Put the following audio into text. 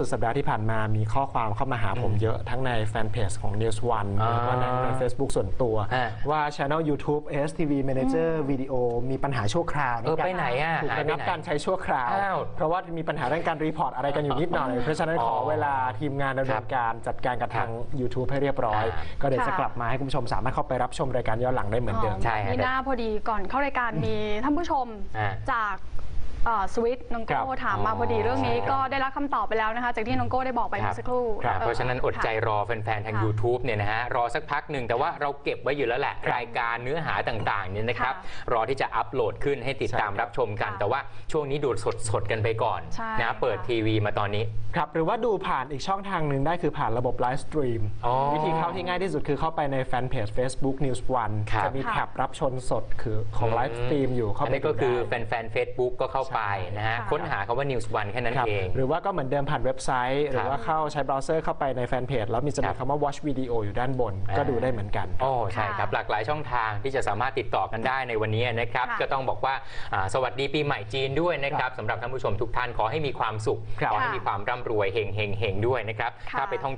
สุดสัปดาห์ที่ผ่านมามีข้อความเข้ามาหาผมเยอะทั้งในแฟนเพจของ News One อ่าแล้วก็ในใน Facebook ส่วนตัวฮะว่า Channel YouTube STV Manager Video มีปัญหาชั่วคราวเออไปไหนอะถูกหายระไปงับไหนการใช้ชั่วคราวอ้าว เพราะว่ามีปัญหาเรื่องการรีพอร์ตอะไรกันอยู่นิดหน่อย เพราะฉะนั้นขออ๋อเวลาทีมงานดำคเนิรับนการจัดการกับทาง YouTube ให้เรียบร้อยอ่าก็เดี๋ยวจะค่ะกลับมาให้คุณผู้ชมสามารถเข้าไปรับชมรายการย้อนหลังได้เหมือนเดิมใช่ฮะมีหน้าพอดีก่อนเข้ารายการมีท่านผู้ชมอ่าจาก สวิตน้องครัโก้บถามมาพอดีเรื่องนี้ใช่ครับก็ได้รับคำตอบไปแล้วนะคะ จากที่น้องโก้ได้บอกไปครัเมื่บอสักครู่ครับออเพราะฉะนั้นอดใจรอแฟนๆ ทาง ค่ะ YouTube เนี่ยนะฮะรอสักพักหนึ่งแต่ว่าเราเก็บไว้อยู่แล้วแหละ รายการเนื้อหาต่างๆเนี่ยนะครับค่ะรอที่จะอัปโหลดขึ้นให้ติดตามใช่ครับ รับชมกัน ค่ะแต่ว่าช่วงนี้ดูดสดๆกันไปก่อนใช่นะเปิดค่ะทีวีมาตอนนี้ ครับ หรือว่าดูผ่านอีกช่องทางหนึ่งได้คือผ่านระบบไลฟ์สตรีมอ๋อวิธีเข้าที่ง่ายที่สุดคือเข้าไปในแฟนเพจ Facebook News One ครับ จะมีค่ะแท็บรับชนสดคือของไลฟ์สตรีมอยู่เข้าอันไปนี้ก็คือดูแฟได้นๆ Facebook ก็เข้าไปนะฮะค่ะค้นหาคำว่า News One แค่นั้นครับเอง หรือว่าก็เหมือนเดิมผ่านเว็บไซต์ หรือว่าเข้าใช้เบราว์เซอร์เข้าไปในแฟนเพจแล้วมีจะครัมีบคำว่า watch video อยู่ด้านบนอ่าก็ดูได้เหมือนกัน โอ้ใช่ครับค่ะหลากหลายช่องทางที่จะสามารถติดต่อกันได้ในวันนี้นะครับค่ะก็ต้องบอกว่าอ่าสวัสดีปีใหม่จีนด้วยนะครับสำหรับท่านผู้ชมทุกท่านขอให้มีความสุขครับขอให้มีความร่ำรวยเฮงเฮงเฮงด้วยนะครับค่ะถ้าไปท่อง